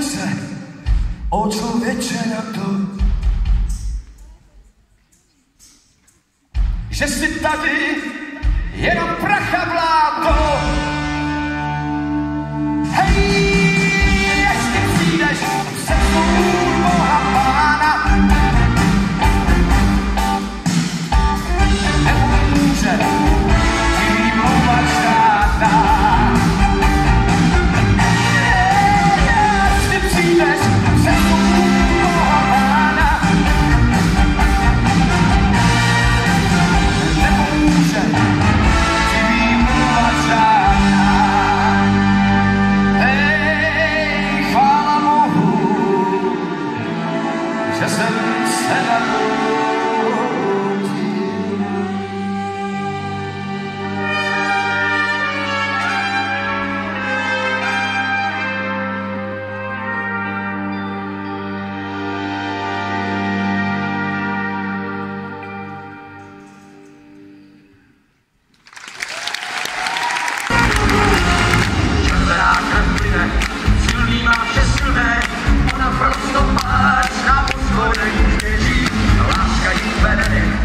Se, o člověče na to, že jsi tady jenom pracha vlád. svinek, silný má přesinek, ona prosto páč na poschodech běží, láska jí vede.